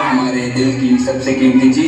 ہمارے دل کی سب سے قیمتی چیز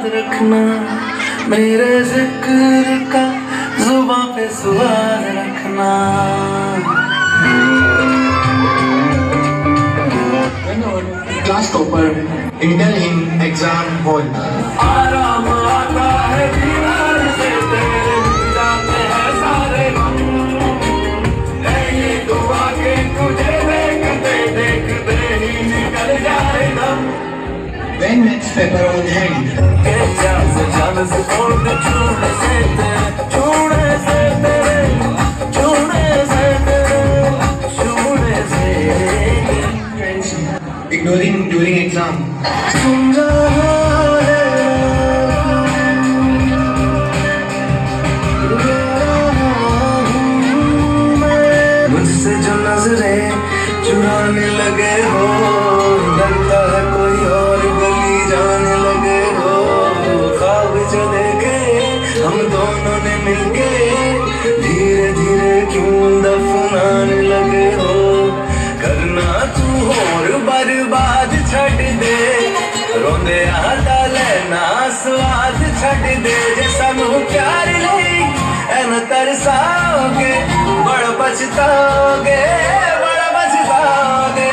یاد رکھنا میرے ذکر کا زباں پہ سوال رکھنا۔ Class topper enter in exam hall آ مجھ سے جو نظریں چرانے لگے سم پیاری لیگ بڑا بچ سا گے بڑا بچ سا گ